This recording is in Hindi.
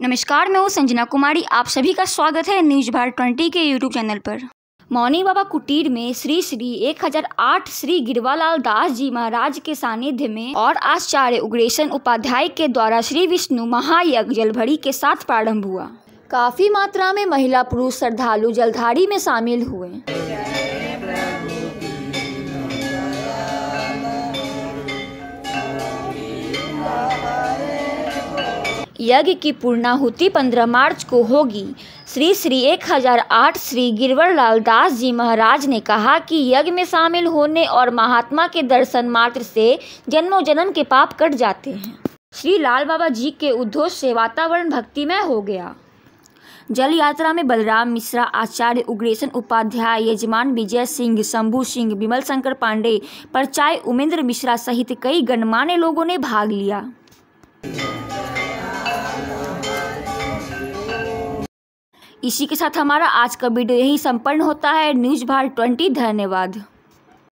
नमस्कार, मैं हूँ संजना कुमारी। आप सभी का स्वागत है न्यूज़ भारत ट्वेंटी के यूट्यूब चैनल पर। मौनी बाबा कुटीर में श्री श्री 1008 श्री गिरवालाल दास जी महाराज के सानिध्य में और आचार्य उग्रेशन उपाध्याय के द्वारा श्री विष्णु महायज्ञ जलभरी के साथ प्रारंभ हुआ। काफ़ी मात्रा में महिला पुरुष श्रद्धालु जलधारी में शामिल हुए। यज्ञ की पूर्णाहुति 15 मार्च को होगी। श्री श्री 1008 श्री गिरवर लाल दास जी महाराज ने कहा कि यज्ञ में शामिल होने और महात्मा के दर्शन मात्र से जन्मों जन्म के पाप कट जाते हैं। श्री लाल बाबा जी के उद्घोष से वातावरण भक्तिमय हो गया। जल यात्रा में बलराम मिश्रा, आचार्य उग्रेशन उपाध्याय, यजमान विजय सिंह, शंभू सिंह विमल शंकर पांडे परचाय उमेंद्र मिश्रा सहित कई गणमान्य लोगों ने भाग लिया। इसी के साथ हमारा आज का वीडियो यही संपन्न होता है। न्यूज़ भारत ट्वेंटी, धन्यवाद।